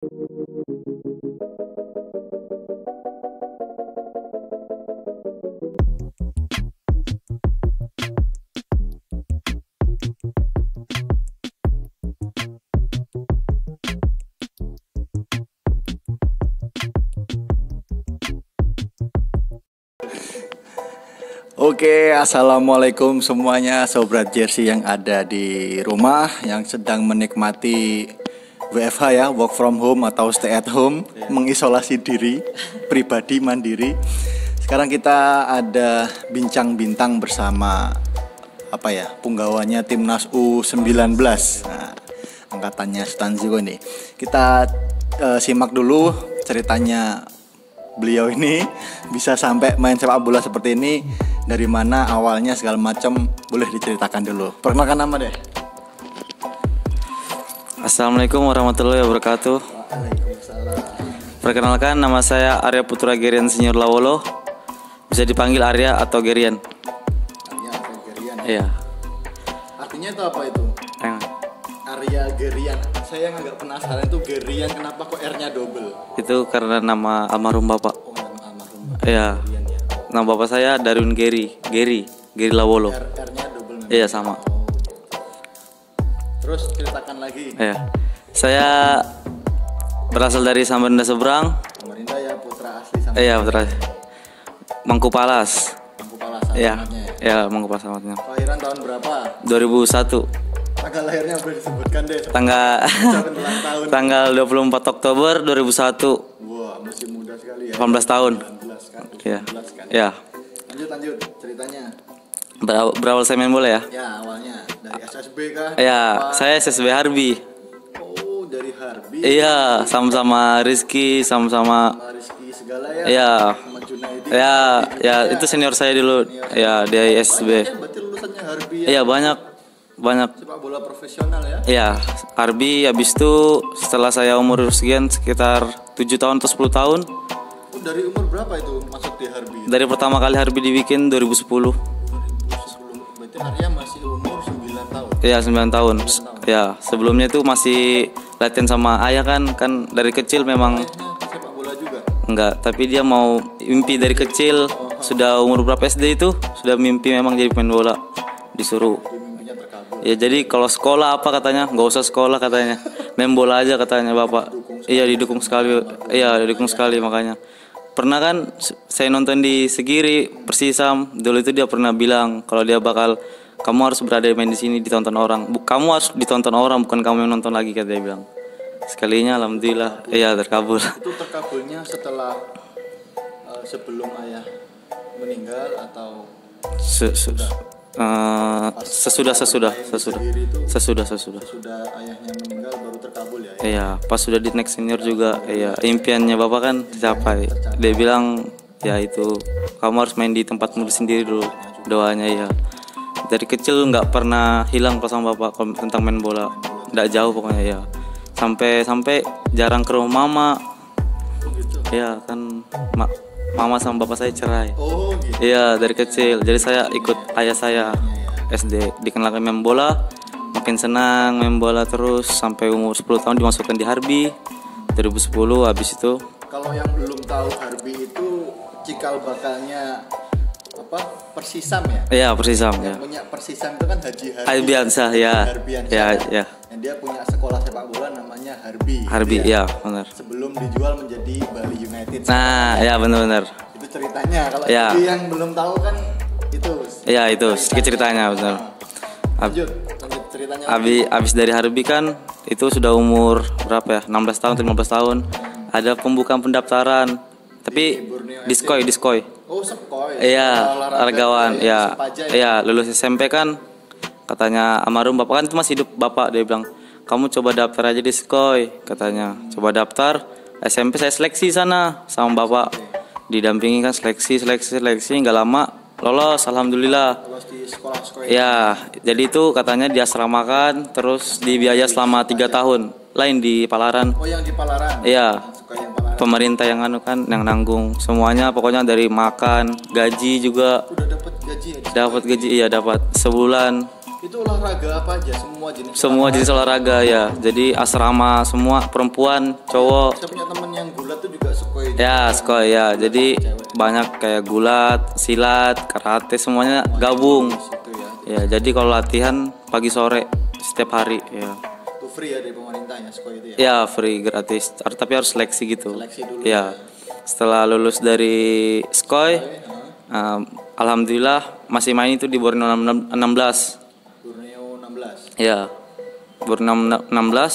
Oke, assalamualaikum semuanya sobat jersey yang ada di rumah yang sedang menikmati WFH ya, work from home atau stay at home, mengisolasi diri, pribadi mandiri. Sekarang kita ada bincang bintang bersama apa ya, punggawanya timnas U19. Nah, angkatannya Stanzio nih. Kita eh, simak dulu ceritanya beliau ini bisa sampai main sepak bola seperti ini dari mana awalnya segala macam boleh diceritakan dulu perkenalkan nama deh Assalamualaikum warahmatullahi wabarakatuh. Perkenalkan nama saya Arya Putra Gerian Senior Lawolo. Bisa dipanggil Arya atau Gerian. Arya atau Gerian Iya. artinya itu apa itu Yang- Arya Gerian saya yang agak penasaran itu Gerian kenapa kok R nya double Itu karena nama almarhum bapak. oh nama almarhum Iya. Gerian ya Nama bapak saya Darwin Geri. Geri. Geri Lawolo. R, R nya double memang. Iya sama. Terus ceritakan lagi Iya. Saya berasal dari Samarinda Seberang. pemerintah ya putra asli sama Iya putra. Mangkupalas. Mangku Palas Iya. alamatnya ya. Iya Mangkupalas alamatnya. kelahiran tahun berapa 2001. tanggal lahirnya boleh disebutkan deh Tanggal tahun tanggal 24 Oktober 2001. wah masih muda sekali ya 18 tahun. 19 kan Iya. 19 kan Ya. lanjut lanjut ceritanya Berawal, berawal saya main bola ya? ya awalnya dari SSB kah Ya, Apa? saya SSB Harbi. oh dari Harbi Iya, sama-sama Rizky, sama-sama sama Rizky segala ya Iya. sama Junaidi Ya, ya itu senior saya dulu. Ya, dia SSB. Banyak ya, berarti lulusannya Harbi ya Iya, banyak banyak. sepak bola profesional ya Iya, Harbi habis itu setelah saya umur sekian sekitar 7 tahun atau 10 tahun. oh, dari umur berapa itu masuk di Harbi Dari pertama kali Harbi dibikin 2010. 2010 Arya masih umur 9 tahun. Iya, 9 tahun. Ya, sebelumnya itu masih latihan sama ayah kan, kan dari kecil memang Ayahnya sepak bola juga? Enggak, tapi dia mau mimpi dari kecil. Sudah umur berapa SD itu? Sudah mimpi memang jadi pemain bola. Disuruh. Ya jadi kalau sekolah apa katanya? Nggak usah sekolah katanya. Main bola aja katanya bapak. Iya didukung sekali. Iya didukung sekali makanya pernah kan saya nonton di Segiri Persisam dulu itu dia pernah bilang kalau dia bakal kamu harus berada main di sini ditonton orang. Kamu harus ditonton orang bukan kamu yang nonton lagi kata dia bilang. Sekalinya alhamdulillah iya terkabul. Itu terkabulnya setelah eh, sebelum ayah meninggal atau Se- se- eh, sesudah sesudah sesudah. Sesudah sesudah. Sudah ayahnya meninggal baru terkabul ya? Iya pas sudah di next senior juga iya impiannya bapak kan tercapai. Dia bilang ya itu kamu harus main di tempatmu sendiri dulu. Doanya ya dari kecil nggak pernah hilang perasaan bapak kalau tentang main bola. Nggak jauh pokoknya ya sampai sampai jarang ke rumah mama. Ya kan ma- mama sama bapak saya cerai oh gitu Iya dari kecil. Jadi saya ikut ayah saya SD dikenalkan main bola. Makin senang main bola terus sampai umur 10 tahun dimasukkan di Harbi. 2010 habis itu kalau yang belum tahu Harbi itu cikal bakalnya apa Persisam ya ya Persisam ya. punya Persisam itu kan Haji Harbi ya. Harbiansyah Ya kan? ya. Yang dia punya sekolah sepak bola namanya Harbi Harbi Iya. ya benar. sebelum dijual menjadi Bali United Nah, ya benar-benar. itu ceritanya kalau Ya. yang belum tahu kan itu Ya itu sedikit ceritanya benar. Ab- lanjut lanjut ceritanya Abi abis dari Harbi kan itu sudah umur berapa ya? 16 tahun, 15 tahun. Ada pembukaan pendaftaran. Tapi diskoy, diskoy. oh sekoy Iya, Olahraga largawan. kayak Ya, Sipaja ya. iya, lulus SMP kan katanya almarhum bapak kan itu masih hidup bapak dia bilang. Kamu coba daftar aja di Skoy katanya. Coba daftar SMP saya seleksi sana sama bapak. Didampingi kan seleksi seleksi seleksi nggak lama lolos alhamdulillah. Lolos di sekolah sekolah ya jadi itu katanya diasramakan terus dibiaya selama tiga tahun. Lain di Palaran. Oh yang di Palaran? Iya. Yang Palaran. Pemerintah yang anu kan yang nanggung. Semuanya pokoknya dari makan gaji juga. Udah dapat gaji ya? Dapat gaji iya dapat sebulan Itu olahraga apa aja? Semua jenis. semua jenis olahraga ya jadi asrama semua perempuan cowok Saya punya temen yang gulat tuh juga sekoi. ya sekolah ya jadi banyak kayak gulat silat karate semuanya gabung Itu ya. ya jadi kalau latihan pagi sore setiap hari ya Itu free ya dari pemerintahnya sekoi itu ya. ya free gratis tapi harus seleksi gitu Seleksi dulu. ya setelah lulus dari um, alhamdulillah masih main itu di Borneo 16 Borneo 16. ya Borneo 16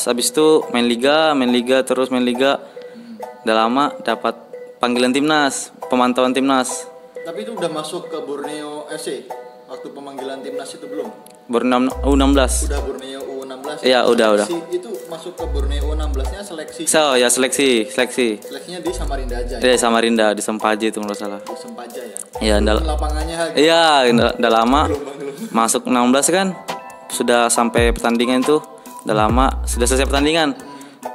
habis itu main liga main liga terus main liga udah lama dapat panggilan timnas pemantauan timnas Tapi itu udah masuk ke Borneo FC. Waktu pemanggilan timnas itu belum. Borneo U16 Udah Borneo U16. Iya, udah, udah. Seleksi Itu masuk ke Borneo U16-nya seleksi. so ya seleksi seleksi Seleksinya di Samarinda aja ya. dari Samarinda di Sempaja itu menurut salah Di Sempaja ya. ya udah Lapangannya. Iya, udah, udah lama Belum, belum. masuk 16 kan sudah sampai pertandingan itu udah lama sudah selesai pertandingan.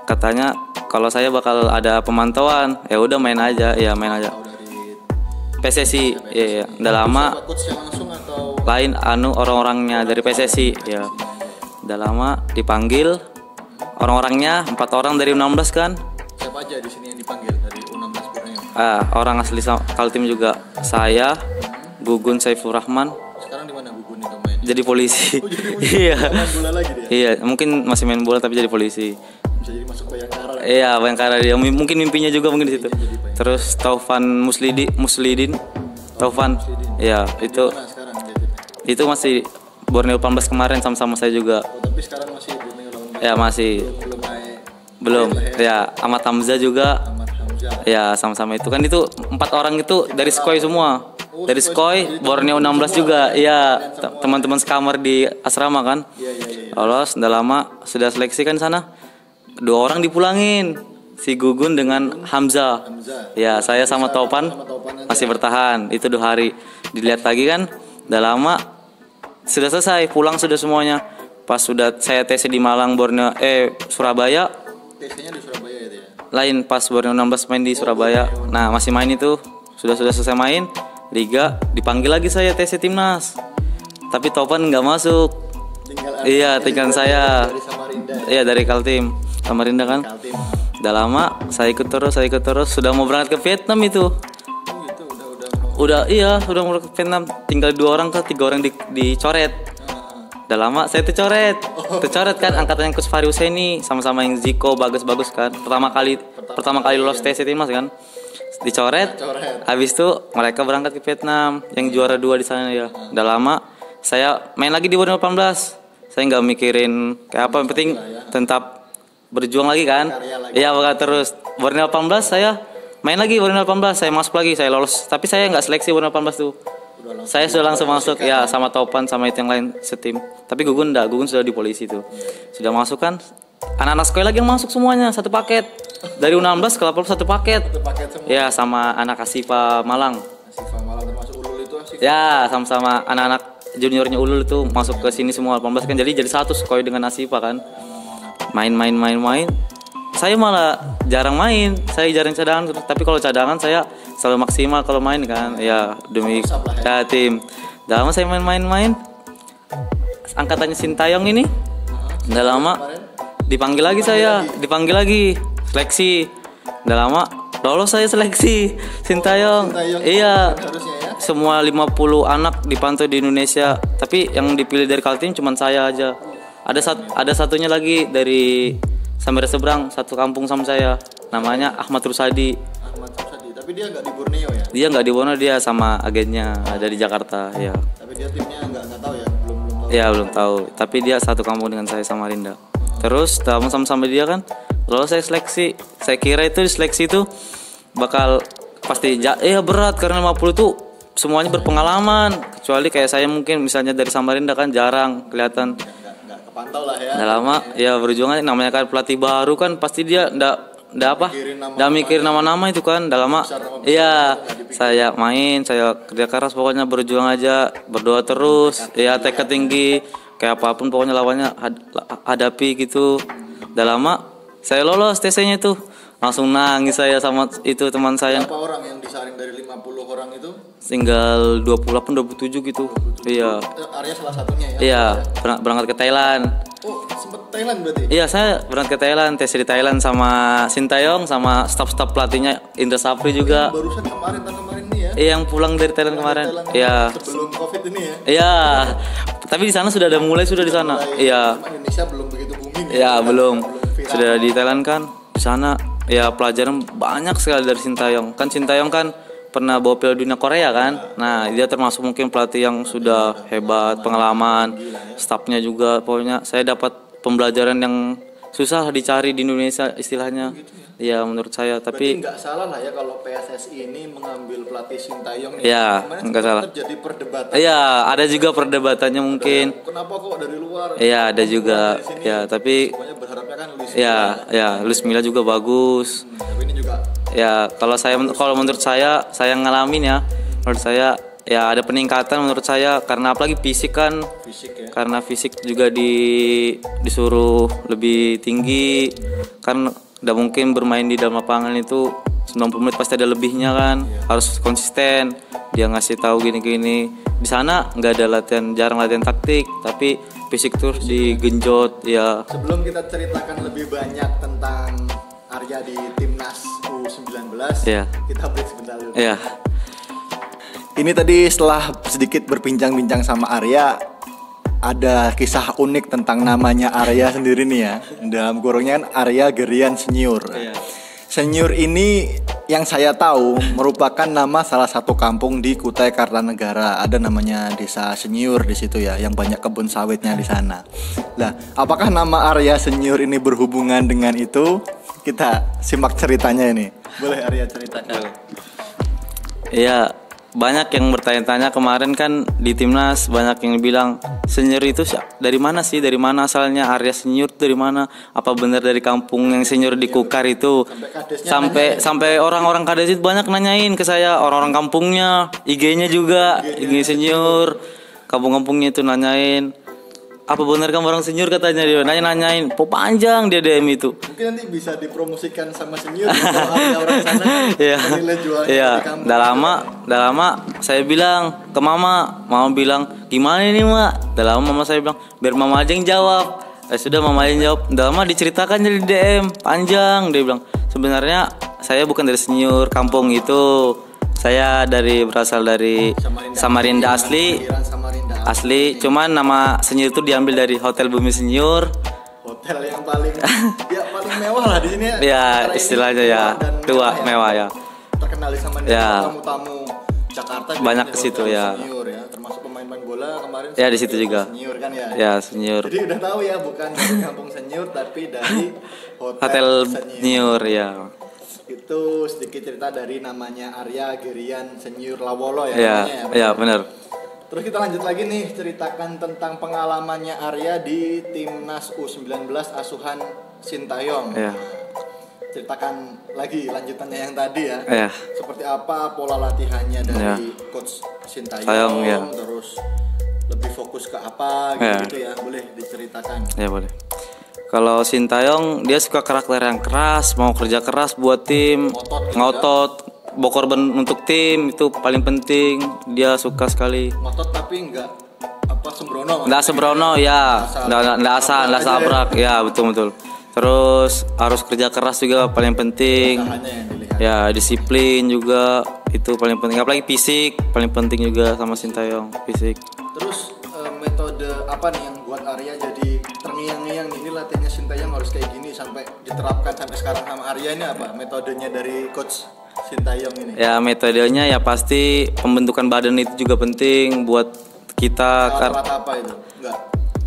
Katanya kalau saya bakal ada pemantauan ya udah main aja ya main aja. PSSI ya, ya. udah lama. Lain anu orang-orangnya dari PSSI ya udah lama dipanggil orang-orangnya empat orang dari 16 kan? Siapa aja di sini yang dipanggil dari U16 Borneo? ah, orang asli Kaltim juga. Saya Gugun Saiful Rahman jadi polisi. Oh, jadi iya. Main bola lagi dia. iya mungkin masih main bola tapi jadi polisi. Bisa jadi masuk Bayangkara. iya Bayangkara dia. M- mungkin mimpinya juga mungkin di situ. Terus Taufan Muslidi Muslidin Taufan iya itu sekarang itu masih Borneo 18 kemarin sama-sama saya juga. Oh, tapi sekarang masih Borneo lawan ya masih. Belum belum ya Ahmad Hamzah juga. Ahmad Hamzah. ya sama-sama itu. Kan itu empat orang itu dari Skoy semua dari Skoy Borneo 16 juga. Iya te- teman-teman sekamar di asrama kan? Iya iya lolos udah lama sudah seleksi kan sana? Dua orang dipulangin. Si Gugun dengan Hamzah. Ya saya sama Topan masih bertahan. Itu dua hari. Dilihat lagi kan? Udah lama sudah selesai pulang sudah semuanya. Pas sudah saya tes di Malang Borneo eh Surabaya. TC-nya di Surabaya itu ya. lain pas Borneo 16 main di Surabaya. Nah masih main itu. Sudah sudah selesai main Liga dipanggil lagi saya tes timnas. Tapi Topan nggak masuk. Tinggal iya tinggal saya. Dari ya. iya dari Kaltim. Samarinda kan? Kaltim. udah lama saya ikut terus saya ikut terus. Sudah mau berangkat ke Vietnam itu. Oh gitu udah udah mau. udah iya udah mau ke Vietnam. Tinggal dua orang kan tiga orang di, dicoret. Ah, udah lama saya tercoret. Tercoret kan angkatannya Coach Fahri Husseini sama-sama yang Ziko bagus-bagus kan. Pertama kali pertama kali lolos tes timnas kan dicoret. Coret. habis itu mereka berangkat ke Vietnam. Yang juara dua di sana ya udah lama. Saya main lagi di Borneo 18 saya nggak mikirin kayak apa. Yang penting tetap berjuang lagi kan? Iya bakal terus. Borneo 18 saya main lagi Borneo 18 saya masuk lagi saya lolos. Tapi saya nggak seleksi Borneo 18 tuh. Udah saya sudah langsung masuk ya sama Topan sama itu yang lain setim. Tapi Gugun enggak, Gugun sudah di polisi tuh. Sudah masuk kan? Anak-anak sekolah lagi yang masuk semuanya satu paket. Dari U16 ke 80 satu paket. Itu paket semua. Ya sama anak Asifa Malang. Siva malah termasuk Ulul itu Asif. Ya sama-sama anak-anak juniornya Ulul itu masuk ke sini semua 18 kan jadi jadi satu sekolah dengan Asifa kan. Main-main main-main. Saya malah jarang main, saya jarang cadangan. Tapi kalau cadangan saya selalu maksimal kalau main kan. Ya demi ya, tim. Udah lama saya main-main-main. Angkatannya Sintayong ini, udah lama dipanggil lagi saya, dipanggil lagi seleksi. Udah lama lolos saya seleksi Sintayong. Sintayong Iya, ya. semua 50 anak dipantau di Indonesia tapi yang dipilih dari Kaltim cuma saya aja ada sat, ada satunya lagi dari Samira seberang satu kampung sama saya namanya Ahmad Rusadi Ahmad Susadi. Tapi dia nggak di Borneo ya. dia nggak di Bono dia sama agennya ada di Jakarta ya Tapi dia timnya nggak nggak tahu ya. Belum belum tahu. ya belum tahu tapi dia satu kampung dengan saya sama Rinda terus sama sama sama dia kan? Lalu saya seleksi. Saya kira itu di seleksi itu bakal pasti ja eh berat. Karena 50 tuh semuanya berpengalaman. Kecuali kayak saya mungkin misalnya dari Samarinda kan jarang kelihatan. Lah ya. udah lama. Ya berjuang namanya kan pelatih baru kan pasti dia ndak ndak apa? Ndak mikir nama-nama itu kan udah lama. Iya. saya main saya kerja keras pokoknya berjuang aja berdoa terus. Ya tekad tinggi kayak apa pun pokoknya lawannya had- hadapi gitu. Udah lama saya lolos TC-nya itu. Langsung nangis saya sama itu teman saya. Berapa orang yang disaring dari 50 orang itu? tinggal 28 27 gitu. iya. Eh, Arya salah satunya ya. iya berang- berangkat ke Thailand. Oh, sempet Thailand berarti. iya saya berangkat ke Thailand tes di Thailand sama Sintayong sama staff-staff pelatihnya Indra Sapri juga. Barusan kemarin tahun kemarin nih ya. iya yang pulang dari Thailand kemarin. Iya. Sebelum Covid ini ya. iya tapi di sana sudah ada mulai sudah di sana iya Indonesia belum begitu booming Ya belum. viral. Sudah di Thailand kan. Di sana ya pelajaran banyak sekali dari Sintayong. Kan Sintayong kan pernah bawa Piala Dunia Korea kan. Nah, dia termasuk mungkin pelatih yang sudah hebat, pengalaman, stafnya juga pokoknya saya dapat pembelajaran yang susah dicari di Indonesia istilahnya. Ya menurut saya, Berarti tapi nggak salah lah ya kalau PSSI ini mengambil pelatih Sintayong. Ya, Kemarin nggak salah. Terjadi perdebatan. Iya, ada juga perdebatannya mungkin. Kenapa kok dari luar? Iya, ada juga. Sini? Ya, tapi berharapnya kan Luis. ya, ya, Luis Milla juga bagus. Hmm, Tapi ini juga ya kalau saya kalau menurut saya saya ngalamin ya menurut saya ya ada peningkatan menurut saya karena apalagi fisik kan. Fisik ya. karena fisik juga di disuruh lebih tinggi. Kan udah mungkin bermain di dalam lapangan itu 90 menit pasti ada lebihnya kan. Harus konsisten. Dia ngasih tahu gini-gini. Di sana nggak ada latihan jarang latihan taktik. Tapi fisik terus digenjot ya. Sebelum kita ceritakan lebih banyak tentang Arya di timnas U19, Iya. kita break sebentar dulu. ya Ini tadi setelah sedikit berbincang-bincang sama Arya, ada kisah unik tentang namanya Arya sendiri nih ya. Dalam kurungnya kan Arya Gerian Senior. Senior ini yang saya tahu merupakan nama salah satu kampung di Kutai Kartanegara. Ada namanya Desa Senior di situ ya, yang banyak kebun sawitnya di sana. Nah, apakah nama Arya Senior ini berhubungan dengan itu? Kita simak ceritanya ini. Boleh Arya ceritakan? Iya, banyak yang bertanya-tanya kemarin kan di timnas banyak yang bilang senior itu dari mana sih? Dari mana asalnya Arya senior dari mana? Apa benar dari kampung yang senior di Kukar itu? Sampai sampai orang-orang kades itu banyak nanyain ke saya orang-orang kampungnya, IG-nya juga, IG senior, kampung-kampungnya itu nanyain apa benar kamu orang senior katanya dia nanya nanyain po panjang dia DM itu Mungkin nanti bisa dipromosikan sama senior kalau ada orang sana Iya. menilai jualnya Iya. Udah lama, udah lama saya bilang ke mama, mama bilang gimana ini mak? Udah lama mama saya bilang biar mama aja yang jawab. Eh sudah mama aja yang jawab. Udah lama diceritakan jadi DM panjang dia bilang sebenarnya saya bukan dari senior kampung itu. Saya dari berasal dari Samarinda asli. Samarinda. Asli, cuman nama senior itu diambil dari Hotel Bumi Senior. Hotel yang paling ya paling mewah lah di sini ya. Ya, ini istilahnya ya, tua, mewah mewah ya. Terkenal Samarinda Ya. tamu-tamu Jakarta Banyak ke situ, ya. Senior ya, termasuk pemain-pemain bola kemarin. Ya, di situ juga. Senior kan ya. Ya, senior. Jadi udah tahu ya bukan dari kampung senior tapi dari hotel, Hotel senior. Senior ya. Itu sedikit cerita dari namanya Arya Gerian Senior Lawolo ya. Ya, namanya ya benar. Terus kita lanjut lagi nih ceritakan tentang pengalamannya Arya di timnas U19 asuhan Sintayong. Ya. Ceritakan lagi lanjutannya yang tadi ya. Ya. Seperti apa pola latihannya dari Ya. coach Sintayong, Tayong, ya. terus lebih fokus ke apa Ya. gitu, ya. Boleh diceritakan. Ya boleh. Kalau Sintayong dia suka karakter yang keras, mau kerja keras buat tim, Ngotot gitu ngotot, bawa korban untuk tim itu paling penting. Dia suka sekali. Ngotot tapi enggak apa sembrono. Nggak sembrono ya, nggak nggak asal, nggak sabrak ya betul betul. Terus harus kerja keras juga paling penting. Ya disiplin juga itu paling penting. Apalagi fisik paling penting juga sama Sintayong fisik. Terus eh, metode apa nih yang buat Arya jadi terngiang-ngiang nih, ini latihannya Sintayong harus kayak gini sampai diterapkan sampai sekarang sama Arya ini apa? Metodenya dari coach Sintayong ini. Ya metodenya ya pasti pembentukan badan itu juga penting buat kita. Kar- apa itu? Enggak.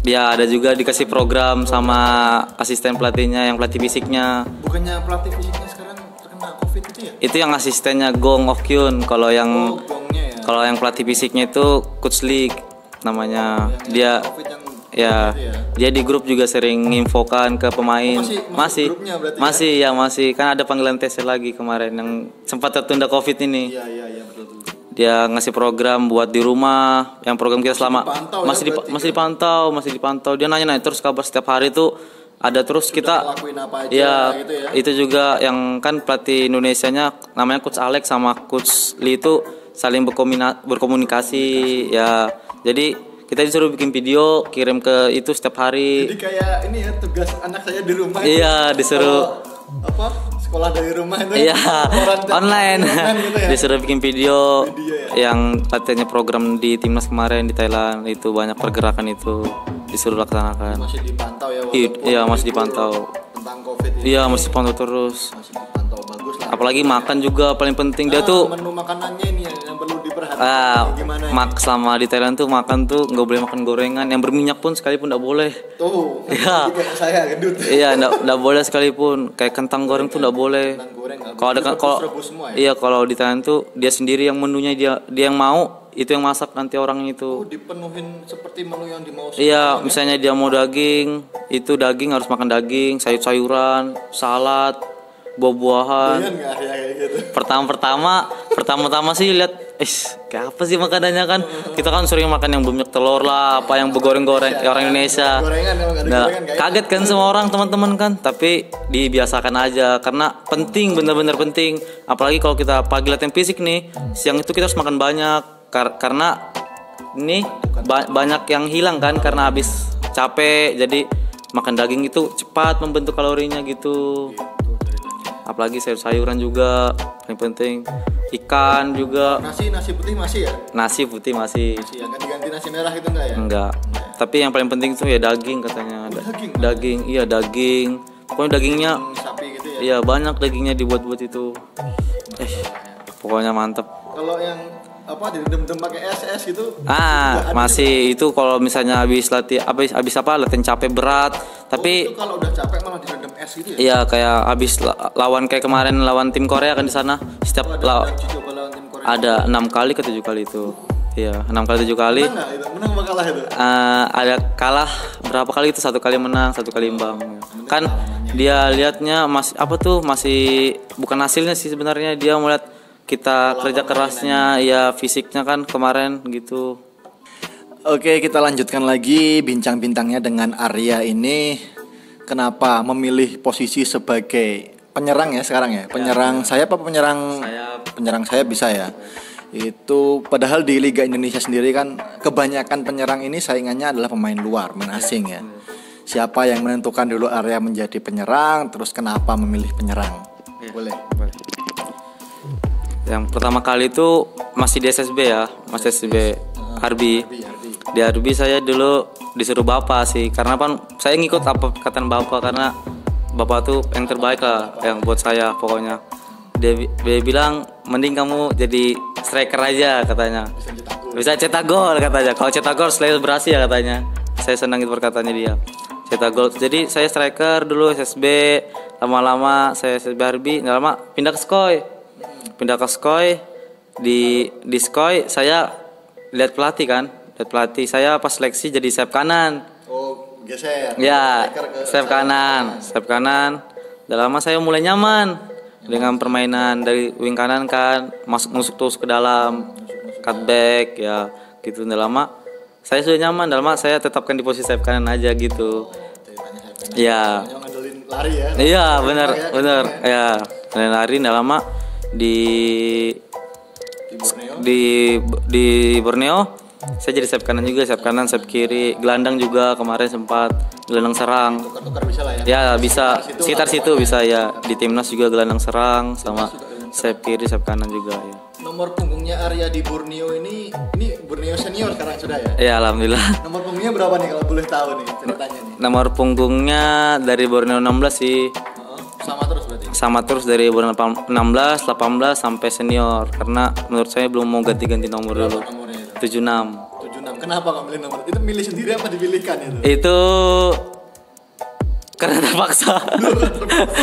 ya ada juga dikasih program sama asisten pelatihnya yang pelatih fisiknya. Bukannya pelatih fisiknya sekarang terkena Covid itu ya? Itu yang asistennya Gong of Kyun. Kalau yang Oh, ya. kalau yang pelatih fisiknya itu Coach League namanya. Dia Covid yang ya dia di grup juga sering nginfokan ke pemain. Oh, masih- masih masih grupnya berarti ya? masih ya masih kan ada panggilan tes lagi kemarin yang sempat tertunda Covid ini. Iya, iya, iya betul betul. dia ngasih program buat di rumah yang program kita selama dipantau ya masih dipa- berarti masih dipantau masih dipantau dia nanya nanya terus kabar setiap hari tuh ada terus kita Lakuin apa aja ya, gitu ya. itu juga yang kan pelatih Indonesianya namanya coach Alex sama coach Lee itu saling berkomina- berkomunikasi ya jadi kita disuruh bikin video kirim ke itu setiap hari Jadi kayak ini ya tugas anak saya di rumah. Iya, disuruh- apa sekolah dari rumah itu. Iya, online. gitu ya. Disuruh bikin video, Video yang latihannya program di timnas kemarin di Thailand itu banyak pergerakan itu disuruh laksanakan. Masih dipantau ya. I- walaupun Iya, masih dipantau. Tentang covid Iya, masih pantau terus. masih dipantau bagus lah. Apalagi makan juga paling penting dia Ah, tuh menu makanannya ini yang, diperhatikan. ah gimana? mak selama di Thailand tuh makan tuh nggak boleh makan gorengan yang berminyak pun sekalipun nggak boleh. Tuh. Iya. kayak saya gendut. Iya, nggak boleh sekalipun kayak kentang goreng tuh nggak boleh. Kalau ada kalau ya. iya kalau di Thailand tuh dia sendiri yang menunya dia dia yang mau itu yang masak nanti orangnya itu. Oh, dipenuhin seperti menu yang dimau Iya, misalnya dia mau daging, itu daging harus makan daging, sayur-sayuran, salad, buah-buahan. Iya ya gitu. Pertama-pertama, pertama-tama sih lihat, eh kayak apa sih makanannya kan? Kita kan sering makan yang berminyak telur lah, apa yang bergoreng-goreng ya, orang Indonesia. Nggak ada Nah, kaget kan semua orang teman-teman kan, tapi dibiasakan aja karena penting bener-bener penting. Apalagi kalau kita pagi latihan fisik nih, siang itu kita harus makan banyak Kar- karena ini ba- banyak yang hilang kan karena habis capek, jadi makan daging itu cepat membentuk kalorinya gitu. Apalagi sayur-sayuran juga yang penting, ikan juga, nasi nasi putih masih ya nasi putih masih masih ya nggak diganti nasi merah itu enggak ya Enggak. Tapi yang paling penting tuh ya daging katanya. Da- daging? daging, iya daging. Pokoknya dagingnya sapi gitu ya iya banyak dagingnya dibuat-buat itu. Eh, pokoknya mantep. kalau yang apa direndam-rendam pakai es es gitu. Ah, masih itu kalau misalnya habis latihan habis habis apa latihan capek berat, tapi itu kalau udah capek malah direndam es gitu ya? Iya kayak habis la- lawan kayak kemarin lawan tim Korea kan di sana. Setiap tim Korea. Ada enam kali ke tujuh kali itu. Iya, enam kali tujuh kali. menang itu? Menang apa kalah itu? Eh, ada kalah berapa kali itu? Satu kali menang satu kali imbang. Kan dia lihatnya masih apa tuh masih bukan hasilnya sih sebenarnya. Dia melihat kita kerja kerasnya ya fisiknya kan kemarin gitu Oke, kita lanjutkan lagi bincang bintangnya dengan Arya ini. Kenapa memilih posisi sebagai penyerang ya sekarang ya? Penyerang saya apa penyerang Sayap. penyerang saya bisa ya? Itu padahal di Liga Indonesia sendiri kan kebanyakan penyerang ini saingannya adalah pemain luar, pemain asing ya. Siapa yang menentukan dulu Arya menjadi penyerang, terus kenapa memilih penyerang? Boleh. Yang pertama kali itu masih di SSB ya masih SSB Harbi. Di Harbi saya dulu disuruh bapak sih karena kan saya ngikut apa perkataan bapak karena bapak tuh yang terbaik lah yang buat saya pokoknya. Dia, dia bilang mending kamu jadi striker aja katanya. Bisa cetak gol. Katanya. Kalau cetak gol selebrasi ya katanya. Saya senang itu perkataannya dia. Cetak gol. Jadi saya striker dulu SSB lama-lama saya SSB Harbi nggak lama pindah ke Skoy pindah ke Skoy di di Skoy saya lihat pelatih kan lihat pelatih. Saya pas seleksi jadi sayap kanan. Oh, geser. ya sayap kanan sayap kanan. Udah lama saya mulai nyaman dengan permainan dari wing kanan kan masuk masuk terus ke dalam cutback ya gitu. Udah lama saya sudah nyaman udah lama saya tetapkan di posisi sayap kanan aja gitu. Ya. Lari ya. Iya benar benar ya. Lari lari lama di Di Borneo. di di Borneo saya jadi sayap kanan juga sayap kanan sayap kiri gelandang juga kemarin sempat gelandang serang Tukar-tukar bisa lah ya. ya bisa sekitar situ bisa ya di timnas juga gelandang serang sama sayap kiri sayap kanan juga ya Nomor punggungnya Arya di Borneo ini ini Borneo senior sekarang sudah ya. ya alhamdulillah Nomor punggungnya berapa nih kalau boleh tahu nih ceritanya nih? nomor punggungnya dari Borneo 16 sih sama terus berarti. sama terus dari Borneo 16 18 sampai senior karena menurut saya belum mau ganti-ganti nomor dulu Nomornya itu. 76 76. Kenapa kamu milih nomor? Itu milih sendiri apa dipilihkan itu? itu karena terpaksa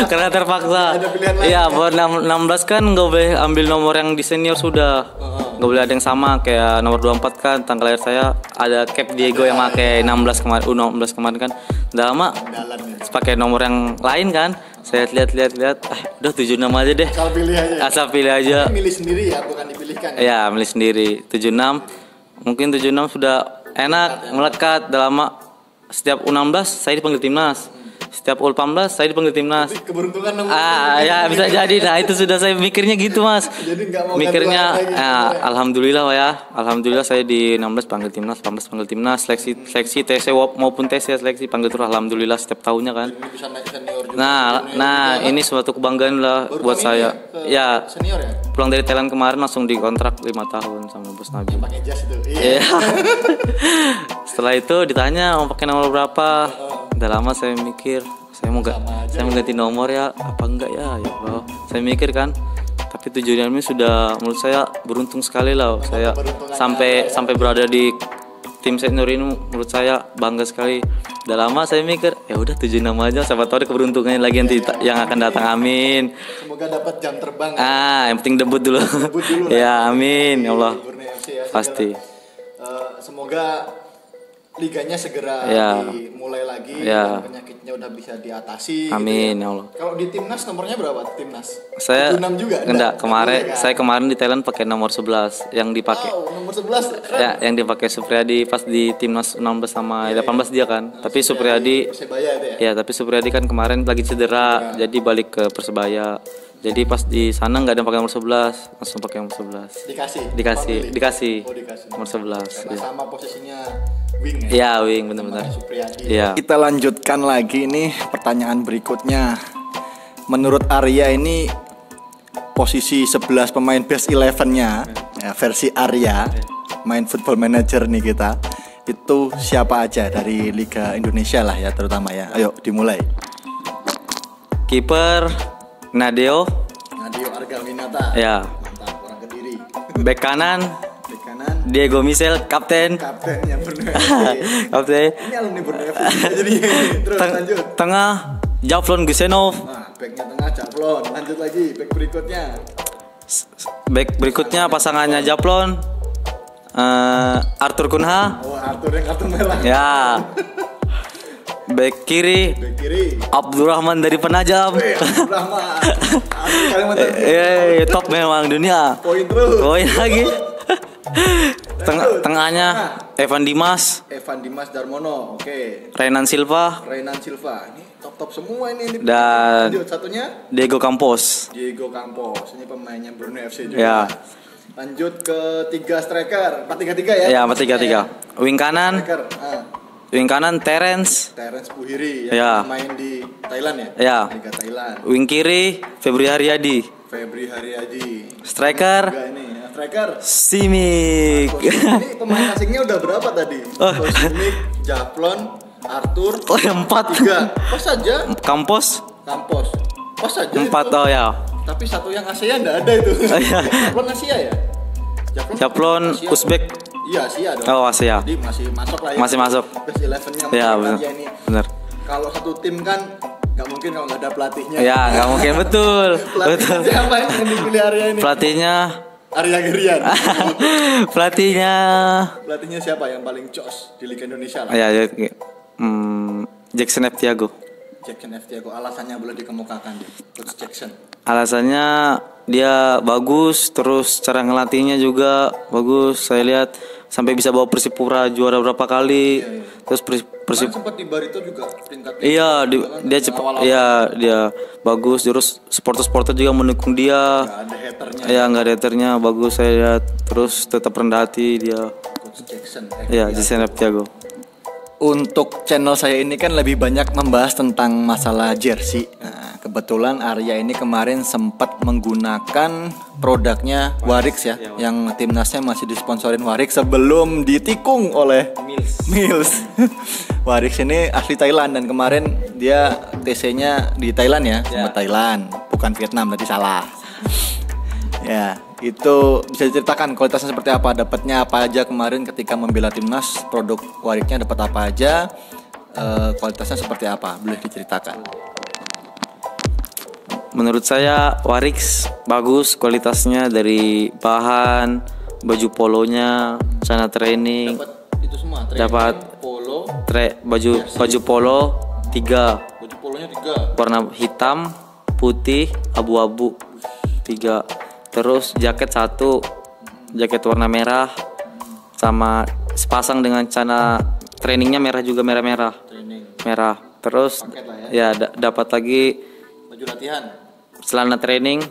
karena terpaksa Ada pilihan lain iya buat enam- 16 kan nggak boleh ambil nomor yang di senior sudah nggak boleh ada yang sama kayak nomor 24 kan tanggal lahir saya ada Cap Diego yang pakai 16 kemarin U16 kemarin kan udah lama ya. pakai nomor yang lain kan saya lihat-lihat lihat ah, udah 76 aja deh Asal pilih aja. asal pilih aja Ini milih sendiri ya, bukan dipilihkan. Ya. ya milih sendiri 76 mungkin 76 sudah enak melekat udah lama setiap U16 saya dipanggil timnas setiap U18 saya dipanggil timnas. Keberuntungan Ah ya bisa jadi. Nah itu sudah saya mikirnya gitu mas. Jadi nggak mau Mikirnya, gitu, alhamdulillah ya. Alhamdulillah saya di 16 panggil timnas, 18 panggil timnas, seleksi seleksi TC maupun TC seleksi panggil terus. Alhamdulillah setiap tahunnya kan. Ini bisa naik senior juga. Nah, nah ini suatu kebanggaan lah Baru buat saya. ya, ke Ya, Senior ya? pulang dari Thailand kemarin langsung dikontrak lima tahun sama bos Nabi. Pakai jas itu. Iya. Iya. Setelah itu ditanya mau pakai nomor berapa. Udah lama saya mikir, saya mau ga, saya mau ganti nomor ya, apa enggak ya? Ya Allah. Saya mikir kan. Tapi tujuannya ini sudah menurut saya beruntung sekali lah. Saya sampai sampai berada di tim senior ini menurut saya bangga sekali. Udah lama saya mikir, ya udah tujuh nama aja. Siapa tahu ada keberuntungannya lagi nanti ta- yang akan datang. Amin. Semoga dapat jam terbang. Ah, yang penting debut dulu. dulu lah. ya, amin ya Allah. FC ya. Pasti. Eh, semoga liganya segera Ya. dimulai lagi Ya. dan penyakitnya udah bisa diatasi. gitu Amin ya. ya Allah. Kalau di timnas nomornya berapa timnas? Saya 76 juga. enggak, kemarin kan? saya kemarin di Thailand pakai nomor 11 yang dipakai. Wow, nomor 11 keren. Ya, yang dipakai Supriyadi pas di timnas 16 sama 18 dia kan. Tapi Supriyadi Persebaya itu ya. ya, tapi Supriyadi kan kemarin lagi cedera, jadi balik ke Persebaya. Jadi pas di sana nggak ada yang pakai nomor 11, langsung pakai nomor 11. Dikasih. Dikasih, Oh, dikasih Oh, dikasih. nomor 11. Karena Ya, sama posisinya wing ya. ya wing benar-benar. Supriyadi. Iya. Kita lanjutkan lagi nih pertanyaan berikutnya. Menurut Arya ini posisi 11 pemain best 11-nya ya, versi Arya main football manager nih kita. Itu siapa aja dari Liga Indonesia lah ya terutama ya. Ayo dimulai. Kiper Nadeo, Nadio Argaminata. ya. Mantap orang Kediri. Back kanan Di kanan Diego Michel, kapten. kapten yang Borneo Kapten. Ini alumni Borneo Jadi terus Teng- lanjut. tengah Javlon Gusenov Nah, backnya tengah Jablon. Lanjut lagi back berikutnya. back berikutnya pasangannya Japlon eh, Arthur Kunha Oh, Arthur yang kartu merah. ya back kiri Back kiri. Abdurrahman dari Penajam Eh, Rahman. Arthur Kalimantan. eh top memang dunia Poin terus. poin lagi tengah tengahnya Evan Dimas Evan Dimas Darmono. Oke. Renan Silva Renan Silva. Ini top-top semua ini. ini. Dan- Lanjut satunya Diego Campos Diego Campos. Ini pemainnya Bruno FC juga. ya Lanjut ke tiga striker. 4-3-3 ya. ya empat tiga tiga wing kanan Striker. Ah, wing kanan Terence Terence Puhiri Ya. yang main di Thailand ya? Ya. Liga Thailand. wing kiri Febri Haryadi Febri Haryadi. striker Juga ini ya, striker. Simic Ini pemain asingnya udah berapa tadi? Oh. Kosmik, Japlon, Arthur, Oh empat tiga. Pas saja Kampos Kampos. Pas saja. Empat itu. oh ya Tapi satu yang Asia enggak ada itu. iya. Japlon Asia ya? Japlon, Japlon Asia. Uzbek Iya Asia dong. Oh Asia Jadi masih masuk lah ya. Masih masuk. Best 11-nya Ya masih benar. Benar Kalau satu tim kan nggak mungkin kalau nggak ada pelatihnya. Ya nggak mungkin betul Betul siapa yang dipilih Arya ini? Pelatihnya Arya Gerian. Pelatihnya Pelatihnya siapa yang paling jos di Liga Indonesia lah? Ya ya hmm, Jackson F. Tiago Jackson. Tiago. Alasannya boleh dikemukakan. Coach Jackson. Alasannya dia bagus terus cara ngelatihnya juga bagus saya lihat sampai bisa bawa Persipura juara berapa kali terus Persi- Persip Kan sempat di Barito juga peringkat Iya, di- dia cepat. Iya, dia bagus. Terus supporter-supporter juga mendukung dia. nggak ada haternya Ya, nggak ada haternya, bagus saya lihat. Terus tetap rendah hati dia. Coach Jackson. Iya, Jason F. Tiago. Untuk channel saya ini kan lebih banyak membahas tentang masalah jersey. Nah, kebetulan Arya ini kemarin sempat menggunakan produknya Warix ya, yang timnasnya masih disponsorin Warix sebelum ditikung oleh Mills. Warix ini asli Thailand dan kemarin dia TC-nya di Thailand ya, sempat Thailand, bukan Vietnam tadi salah. Ya, itu bisa diceritakan kualitasnya seperti apa, dapatnya apa aja kemarin ketika membela timnas, produk wariknya dapat apa aja, eh, kualitasnya seperti apa, boleh diceritakan. Menurut saya Warix bagus kualitasnya dari bahan, baju polonya, celana training, itu semua, Dapat. polo, tre, baju baju polo tiga baju polonya tiga, warna hitam, putih, abu-abu tiga. Terus jaket satu, jaket warna merah, sama sepasang dengan celana trainingnya merah juga merah-merah, training, merah. Terus ya. ya da- dapat lagi Baju latihan. celana training.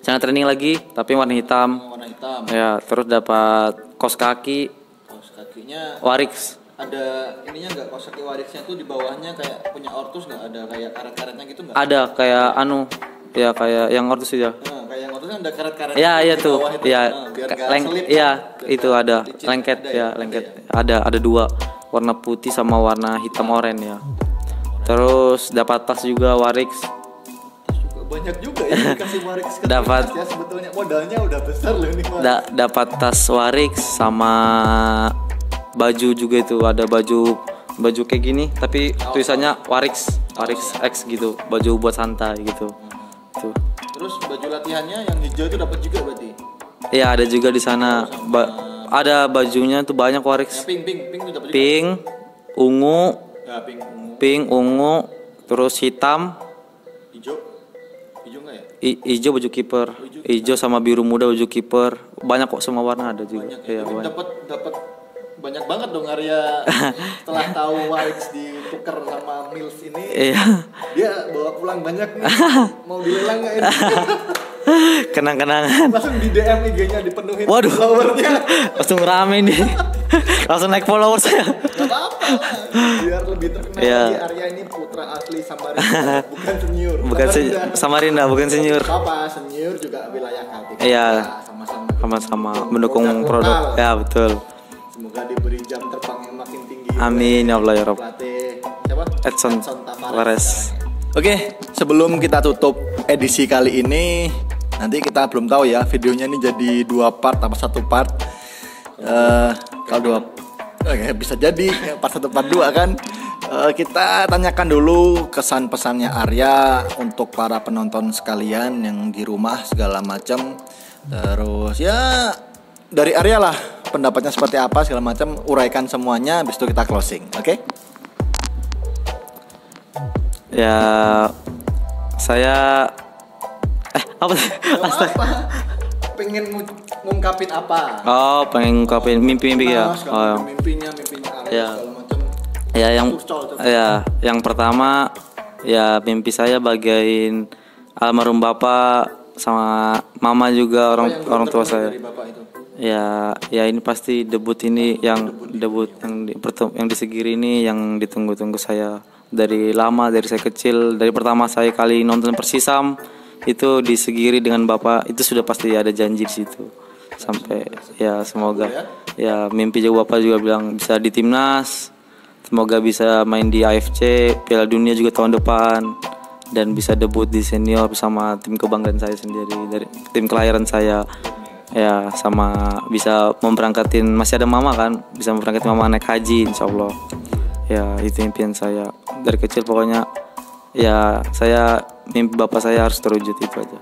Celana training lagi tapi warna hitam. Warna hitam. ya terus dapat kos kaki. Kaos kakinya warix ada ininya nggak? Kaos kaki warisnya tuh di bawahnya kayak punya ortus nggak? Ada kayak karet-karetnya gitu nggak? ada kayak anu ya kayak yang ortus ya Nah, kayak yang ortus kan ada karet-karet. ya iya tuh itu. ya Nah, leng selip ya kan. Itu ada licin. lengket Ada ya lengket ada ada dua warna putih sama warna hitam oranye ya terus dapat tas juga warix Tas juga banyak juga ya dikasih waris ke Dapat. ya sebetulnya modalnya udah besar loh ini. Da- dapat tas warix sama baju juga itu ada baju baju kayak gini tapi tulisannya warix warix X gitu baju buat santai gitu tuh Terus baju latihannya yang hijau itu dapat juga berarti. ya ada juga di sana Ba- ada bajunya tuh banyak warix Yang pink pink pink itu dapat juga. pink ungu Ya, pink ungu, pink ungu terus hitam hijau. Hijau enggak ya? i- hijau baju kiper hijau sama biru muda baju kiper banyak kok semua warna ada juga Iya, Tapi banyak. dapat dapat banyak banget dong Arya. Setelah tahu Waix ditukar sama Mills ini iya. dia bawa pulang banyak nih. Mau dilelang nggak ini? Kenang-kenangan. Langsung di DM IG-nya dipenuhin Waduh. followernya. Langsung rame nih. Langsung naik follower saya apa-apa. Biar lebih terkenal Iya. lagi Arya ini putra asli Samarinda bukan senior. Bukan se Samarinda. Bukan senior apa senior juga wilayah Kaltim Iya. Ya, sama-sama. Sama-sama. Mendukung produk. lokal. ya betul semoga diberi jam terbang yang makin tinggi amin ya Allah ya Rob siapa Edson Tavares Tavares Oke, sebelum kita tutup edisi kali ini, nanti kita belum tahu ya videonya ini jadi dua part apa satu part. Eh, kalau dua, oke bisa jadi ya, part satu part dua kan. Eh, kita tanyakan dulu kesan pesannya Arya untuk para penonton sekalian yang di rumah segala macam. Terus ya dari Arya lah pendapatnya seperti apa segala macam uraikan semuanya habis itu kita closing oke? Ya saya eh apa sih? Astaga. apa pengen ngu- ngungkapin apa? Oh pengen ngungkapin mimpi-mimpi ya? Oh. mimpinya mimpinya Arya Ya. segala macam. Ya yang Curcol, curcol. ya yang pertama ya mimpi saya bagain almarhum bapak sama mama juga orang orang tua saya. dari bapak itu ya ya ini pasti debut ini yang debut yang di, yang di Segiri ini yang ditunggu-tunggu saya dari lama dari saya kecil. Dari pertama saya kali nonton Persisam itu di Segiri dengan bapak itu sudah pasti ada janji di situ. Sampai ya semoga. Ya mimpi juga bapak juga bilang bisa di timnas semoga bisa main di AFC Piala Dunia juga tahun depan dan bisa debut di senior bersama tim kebanggaan saya sendiri dari tim kelahiran saya ya sama bisa memberangkatin masih ada mama kan? Bisa memberangkatin mama naik haji insya Allah. Ya itu impian saya. Dari kecil pokoknya ya saya mimpi bapak saya harus terwujud itu aja.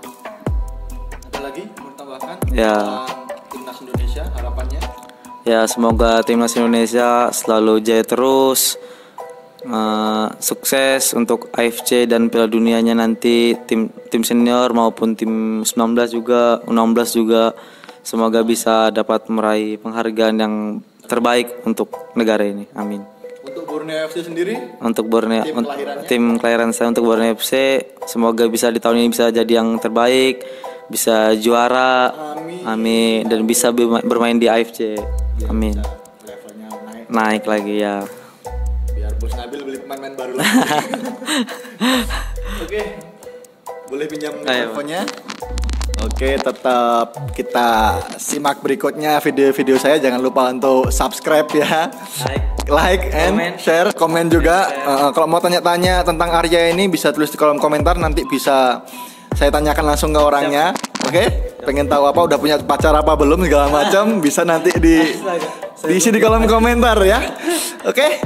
Ada lagi mau tambahkan Ya. timnas Indonesia harapannya? Ya semoga timnas Indonesia selalu jaya terus eh, sukses untuk AFC dan Piala Dunianya nanti tim tim senior maupun tim 19 juga U16 juga semoga bisa dapat meraih penghargaan yang terbaik untuk negara ini. Amin. Untuk Borneo FC sendiri? Untuk Borneo Tim kelahirannya? tim kelahiran saya untuk Borneo FC semoga bisa di tahun ini bisa jadi yang terbaik bisa juara. Amin. amin. Dan bisa berma- bermain di AFC amin. levelnya naik. Naik lagi ya. Biar bos Nabil beli pemain-pemain baru lagi. Oke. Boleh pinjam teleponnya Oke, tetap kita simak berikutnya video-video saya. Jangan lupa untuk subscribe ya, like and Komen. share, komen juga. Uh, kalau mau tanya-tanya tentang Arya ini bisa tulis di kolom komentar. Nanti bisa saya tanyakan langsung ke orangnya. Oke, pengen tahu apa? Udah punya pacar apa belum segala macam? Bisa nanti di diisi di kolom komentar ya. Oke,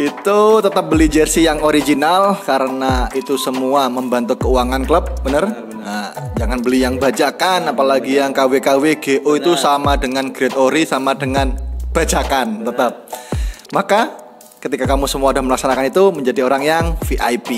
itu tetap beli jersey yang original karena itu semua membantu keuangan klub, bener? Nah, jangan beli yang bajakan, apalagi yang KW-KW GO itu sama dengan grade ori, sama dengan bajakan, tetap. Maka ketika kamu semua sudah melaksanakan itu menjadi orang yang VIP.